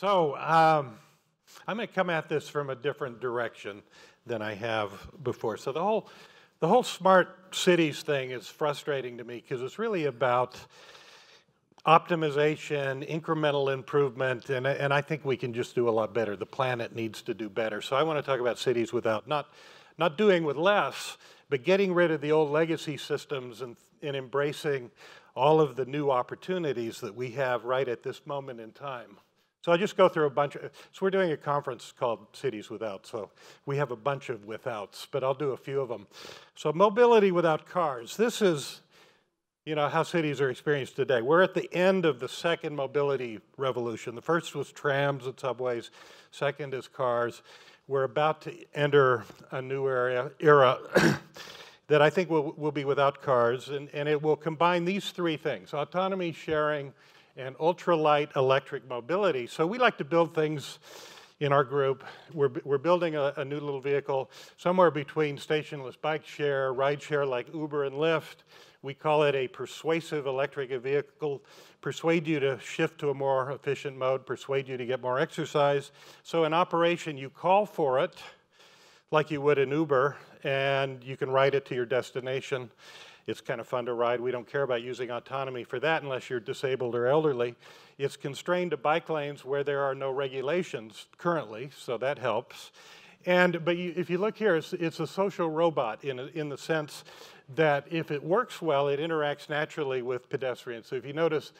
So um, I'm going to come at this from a different direction than I have before. So the whole, the whole smart cities thing is frustrating to me because it's really about optimization, incremental improvement, and, and I think we can just do a lot better. The planet needs to do better. So I want to talk about cities without not, not doing with less, but getting rid of the old legacy systems and, and embracing all of the new opportunities that we have right at this moment in time. So I just go through a bunch of, so we're doing a conference called Cities Without, so we have a bunch of withouts, but I'll do a few of them. So mobility without cars. This is, you know, how cities are experienced today. We're at the end of the second mobility revolution. The first was trams and subways, second is cars. We're about to enter a new area, era that I think will, will be without cars, and, and it will combine these three things, autonomy, sharing, and ultralight electric mobility. So we like to build things in our group. We're, we're building a, a, new little vehicle somewhere between stationless bike share, ride share like Uber and Lyft. We call it a persuasive electric vehicle, persuade you to shift to a more efficient mode, persuade you to get more exercise. So in operation, you call for it like you would an Uber, and you can ride it to your destination. It's kind of fun to ride. We don't care about using autonomy for that unless you're disabled or elderly. It's constrained to bike lanes where there are no regulations currently, so that helps. And, but you, if you look here, it's, it's a social robot in, a, in the sense that if it works well, it interacts naturally with pedestrians. So if you notice,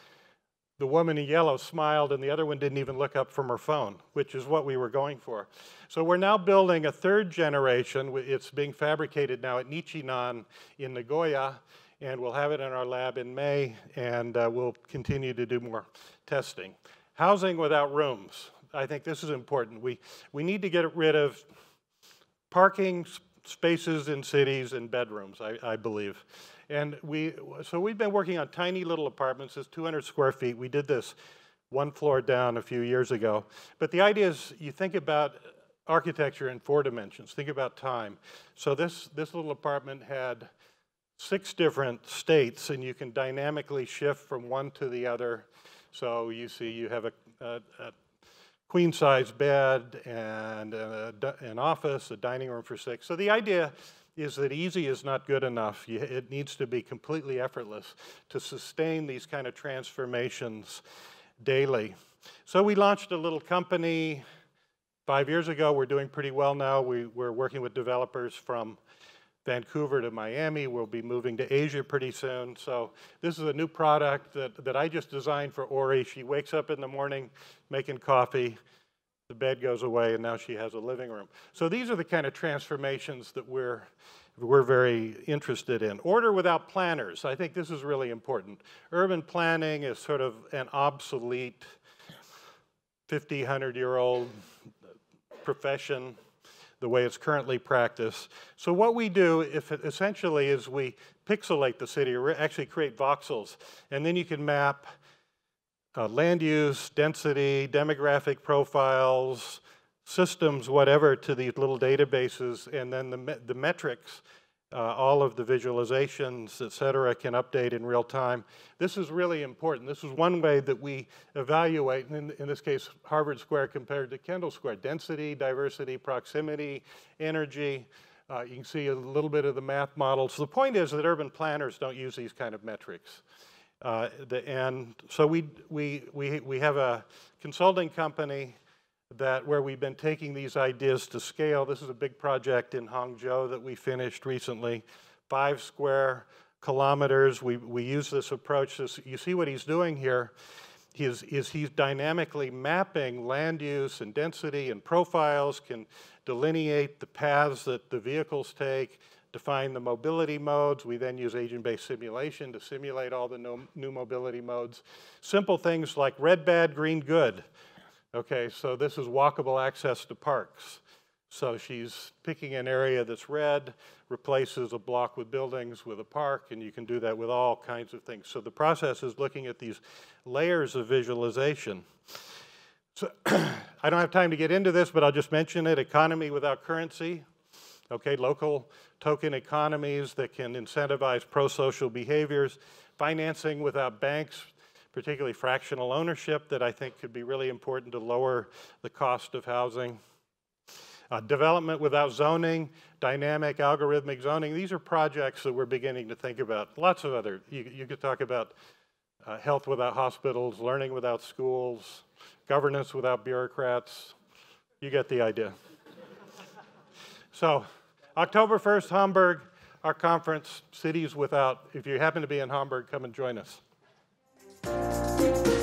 the woman in yellow smiled and the other one didn't even look up from her phone, which is what we were going for. So we're now building a third generation. It's being fabricated now at Nichinan in Nagoya, and we'll have it in our lab in May, and uh, we'll continue to do more testing. Housing without rooms. I think this is important. We, we need to get rid of parking spaces in cities and bedrooms, I, I believe. And we, so we've been working on tiny little apartments, it's 200 square feet. We did this one floor down a few years ago. But the idea is you think about architecture in four dimensions. Think about time. So this, this little apartment had six different states, and you can dynamically shift from one to the other. So you see you have a, a, a queen size bed and a, an office, a dining room for six. So the idea is that easy is not good enough. It needs to be completely effortless to sustain these kind of transformations daily. So we launched a little company five years ago. We're doing pretty well now. We, are working with developers from Vancouver to Miami. We'll be moving to Asia pretty soon. So this is a new product that, that I just designed for Ori. She wakes up in the morning making coffee the bed goes away and now she has a living room. So these are the kind of transformations that we're, we're very interested in. Order without planners. I think this is really important. Urban planning is sort of an obsolete 50, 100 year old profession the way it's currently practiced. So what we do if essentially is we pixelate the city or actually create voxels and then you can map uh, land use, density, demographic profiles, systems, whatever, to these little databases, and then the, me the metrics, uh, all of the visualizations, et cetera, can update in real time. This is really important. This is one way that we evaluate, in, in this case, Harvard Square compared to Kendall Square, density, diversity, proximity, energy, uh, you can see a little bit of the math models. The point is that urban planners don't use these kind of metrics. Uh, the, and so we, we, we, we have a consulting company that where we've been taking these ideas to scale. This is a big project in Hangzhou that we finished recently, five square kilometers. We, we use this approach. This, you see what he's doing here is, is he's dynamically mapping land use and density and profiles, can delineate the paths that the vehicles take, define the mobility modes. We then use agent-based simulation to simulate all the no, new mobility modes. Simple things like red bad, green good. Okay, so this is walkable access to parks. So she's picking an area that's red, replaces a block with buildings with a park, and you can do that with all kinds of things. So the process is looking at these layers of visualization. So I don't have time to get into this, but I'll just mention it. Economy without currency. Okay, local token economies that can incentivize pro-social behaviors, financing without banks, particularly fractional ownership, that I think could be really important to lower the cost of housing. Uh, development without zoning, dynamic algorithmic zoning, these are projects that we're beginning to think about. Lots of other, you, you could talk about uh, health without hospitals, learning without schools, governance without bureaucrats. You get the idea. so, October 1st, Hamburg, our conference, Cities Without. If you happen to be in Hamburg, come and join us. Thank you.